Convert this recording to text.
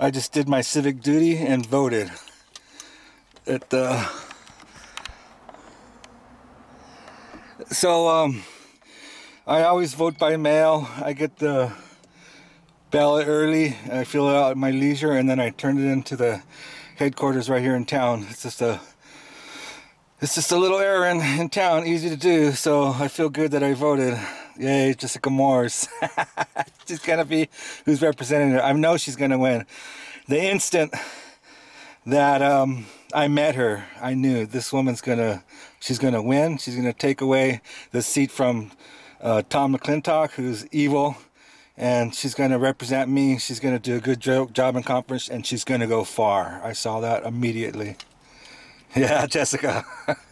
I just did my civic duty and voted. It, uh, so, um, I always vote by mail. I get the ballot early. I fill it out at my leisure and then I turn it into the headquarters right here in town. It's just a it's just a little errand in town, easy to do. So I feel good that I voted. Yay, Jessica Morse. she's gonna be who's representing her. I know she's gonna win. The instant that um, I met her, I knew this woman's gonna she's gonna win. She's gonna take away the seat from uh, Tom McClintock, who's evil, and she's gonna represent me. She's gonna do a good job in conference, and she's gonna go far. I saw that immediately. Yeah, Jessica.